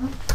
응?